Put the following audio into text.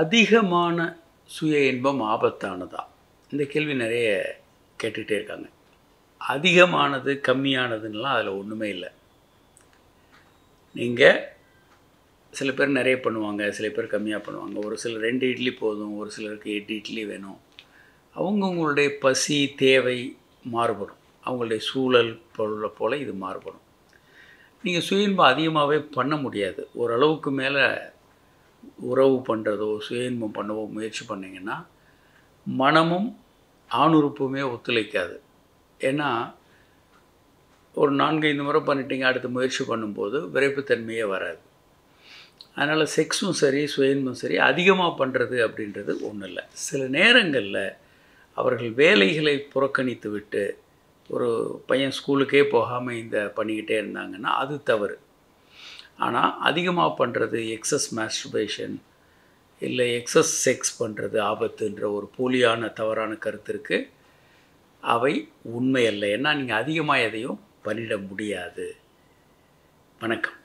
அதிகமான சுய இன்பம் ஆபத்தானதா? இந்த கேள்வி நிறைய கேட்டுக்கிட்டே இருக்காங்க. அதிகமானது கம்மியானதுன்னெலாம் அதில் ஒன்றுமே இல்லை. நீங்கள் சில பேர் நிறைய பண்ணுவாங்க சில பேர் கம்மியாக பண்ணுவாங்க. ஒரு சிலர் ரெண்டு இட்லி போதும் ஒரு சிலருக்கு எட்டு இட்லி வேணும். அவங்கவுங்களுடைய பசி தேவை மாறுபடும். அவங்களுடைய சூழல் பொருளை போல் இது மாறுபடும். நீங்கள் சுய இன்பம் அதிகமாகவே பண்ண முடியாது. ஓரளவுக்கு மேலே உறவு பண்ணுறதோ சுயன்மம் பண்ணவோ முயற்சி பண்ணிங்கன்னா மனமும் ஆணுறுப்புமே ஒத்துழைக்காது. ஏன்னா ஒரு நான்கைந்து முறை பண்ணிட்டீங்க அடுத்து முயற்சி பண்ணும்போது விரைப்புத்தன்மையே வராது. அதனால் செக்ஸும் சரி சுயன்பும் சரி அதிகமாக பண்ணுறது அப்படின்றது ஒன்றும் இல்லை சில நேரங்களில் அவர்கள் வேலைகளை புறக்கணித்து விட்டு ஒரு பையன் ஸ்கூலுக்கே போகாமல் இந்த பண்ணிக்கிட்டே இருந்தாங்கன்னா அது தவறு. ஆனால் அதிகமாக பண்ணுறது எக்ஸஸ் மாஸ்டர்பேஷன் இல்லை எக்ஸஸ் செக்ஸ் பண்ணுறது ஆபத்துன்ற ஒரு போலியான தவறான கருத்து இருக்குது அவை உண்மை அல்ல. ஏன்னா நீங்கள் அதிகமாக எதையும் பண்ணிட முடியாது. வணக்கம்.